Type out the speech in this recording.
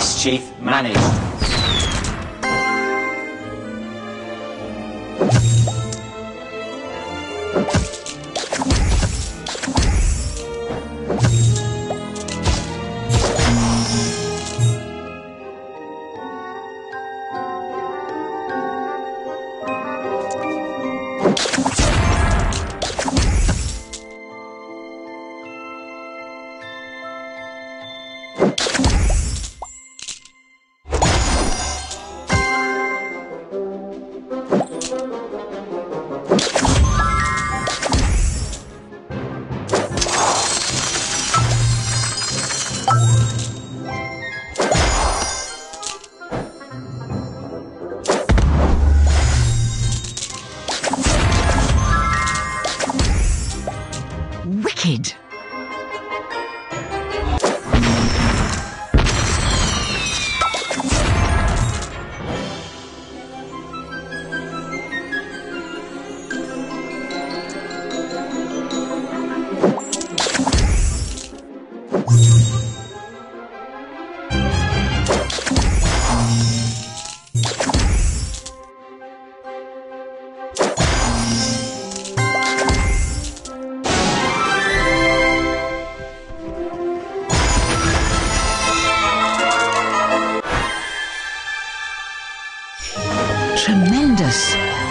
Mischief managed. Wicked. tremendous.